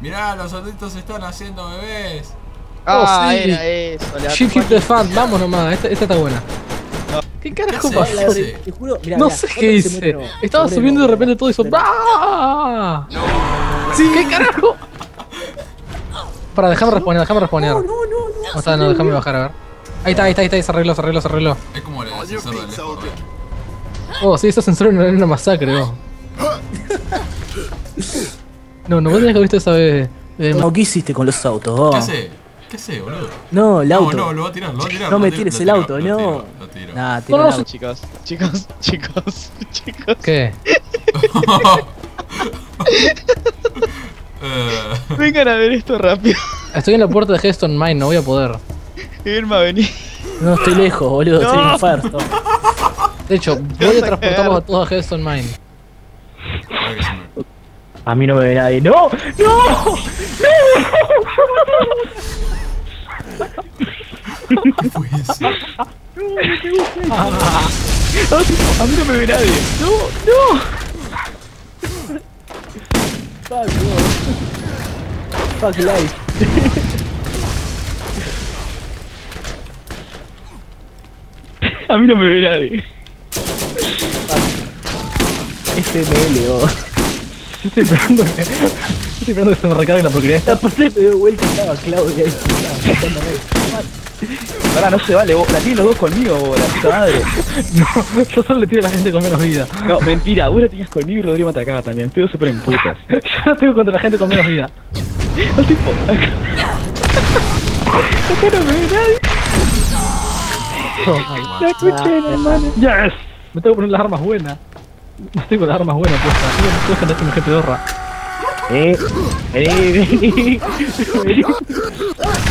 Mirá, los adultos están haciendo bebés. Ah, Oh, sí. era eso. la Shit hit the fan, vamos nomás, esta, esta está buena. ¿Qué carajo pasó? ¿Qué hace? Te juro, mirá, No mirá, sé qué hice. no. Estaba Moreno, subiendo y de repente todo hizo. ¡Ah! ¿Qué carajo? Para, déjame responder, déjame responder. No, no, no, ¿Cómo está? No, déjame bajar a ver. Ahí está, ahí está, ahí está, se arregló, se arregló, se arregló. Es como el del. Oh, sí, ese ascensor era una masacre, oh. No, no vos tenías que haber visto esa vez. eh, No, ¿qué hiciste con los autos? vos? ¿Qué hace? ¿Qué hace, boludo? No, el auto. No, no, lo va a tirar, lo va a tirar. No me tiro, tires el tiro, auto, no. tiro, Lo tiro. Nah, tira No, el no, auto. Chicos, chicos, chicos, chicos. ¿Qué? Vengan a ver esto rápido. Estoy en la puerta de Headstone Mine, no voy a poder. Irma, vení. No, estoy lejos, boludo, estoy en No. Firestone. De hecho, voy a transportarlos a todos a Headstone Mine. A mí no me ve nadie. ¡No! ¡No! ¿Qué fue eso? A mí no me ve nadie. ¡No! ¡No! Fuck, no. Fuck life. A mí no me ve nadie. FML, oh. Estoy esperando que, estoy esperando que se me recargue la porquería esta. Aparte me dio vuelta y estaba Claudia ahí. Pará, no se vale, vos, la tienes los dos conmigo, vos, la puta madre. No, yo solo le tiro a la gente con menos vida. No, mentira, vos la tenías conmigo y Rodrigo me atacaba también. Estoy súper en putas. Yo no tengo contra la gente con menos vida. El tipo. Acá no me ve nadie. Oh, La escuché, hermano. Yes. Me tengo que poner las armas buenas. No estoy con las armas buenas puestas. No puedo gente un jefe de horra. Eh. Vení.